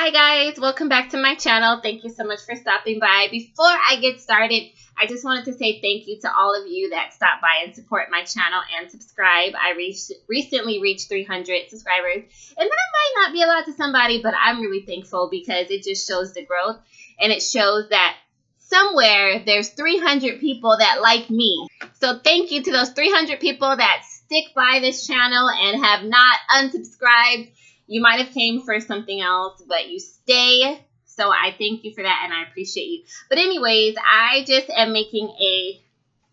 Hi guys, welcome back to my channel. Thank you so much for stopping by. Before I get started, I just wanted to say thank you to all of you that stopped by and support my channel and subscribe. I recently reached 300 subscribers, and that might not be a lot to somebody, but I'm really thankful because it just shows the growth and it shows that somewhere there's 300 people that like me. So thank you to those 300 people that stick by this channel and have not unsubscribed you might have came for something else, but you stay. So I thank you for that and I appreciate you. But anyways, I just am making a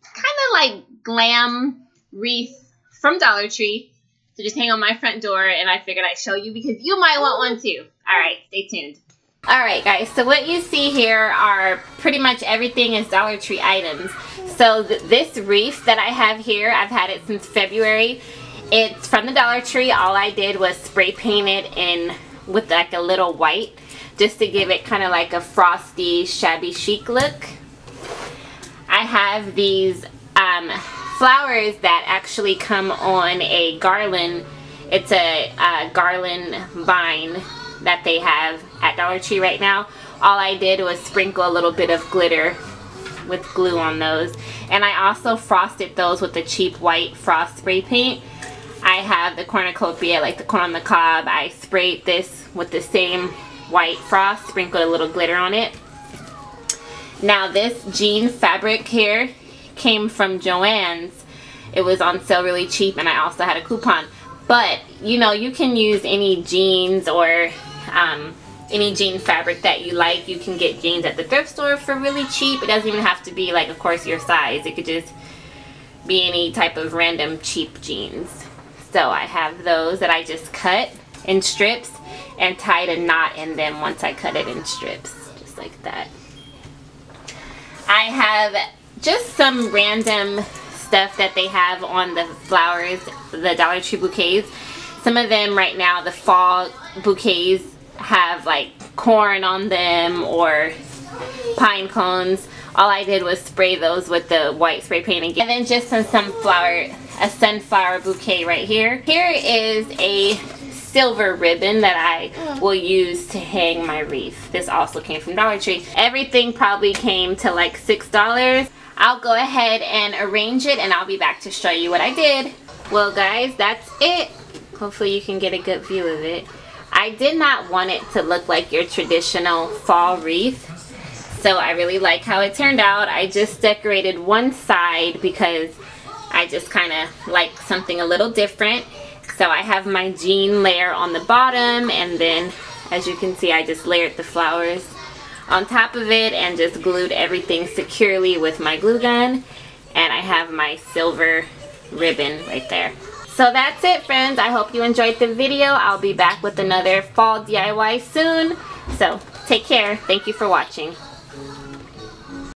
kind of like glam wreath from Dollar Tree to just hang on my front door and I figured I'd show you because you might want one too. All right, stay tuned. All right, guys, so what you see here are pretty much everything is Dollar Tree items. So th this wreath that I have here, I've had it since February. It's from the Dollar Tree. All I did was spray paint it in with like a little white just to give it kind of like a frosty, shabby chic look. I have these um, flowers that actually come on a garland. It's a, a garland vine that they have at Dollar Tree right now. All I did was sprinkle a little bit of glitter with glue on those. And I also frosted those with the cheap white frost spray paint. I have the cornucopia, like the corn on the cob. I sprayed this with the same white frost, sprinkled a little glitter on it. Now this jean fabric here came from Joann's. It was on sale really cheap and I also had a coupon. But, you know, you can use any jeans or um, any jean fabric that you like. You can get jeans at the thrift store for really cheap. It doesn't even have to be like, of course, your size. It could just be any type of random cheap jeans. So I have those that I just cut in strips and tied a knot in them once I cut it in strips, just like that. I have just some random stuff that they have on the flowers, the Dollar Tree bouquets. Some of them right now, the fall bouquets have like corn on them or pine cones. All I did was spray those with the white spray paint again. And then just some sunflower a sunflower bouquet right here. Here is a silver ribbon that I will use to hang my wreath. This also came from Dollar Tree. Everything probably came to like $6. I'll go ahead and arrange it and I'll be back to show you what I did. Well guys, that's it. Hopefully you can get a good view of it. I did not want it to look like your traditional fall wreath. So I really like how it turned out. I just decorated one side because I just kind of like something a little different. So I have my jean layer on the bottom and then as you can see I just layered the flowers on top of it and just glued everything securely with my glue gun. And I have my silver ribbon right there. So that's it friends. I hope you enjoyed the video. I'll be back with another fall DIY soon. So take care. Thank you for watching.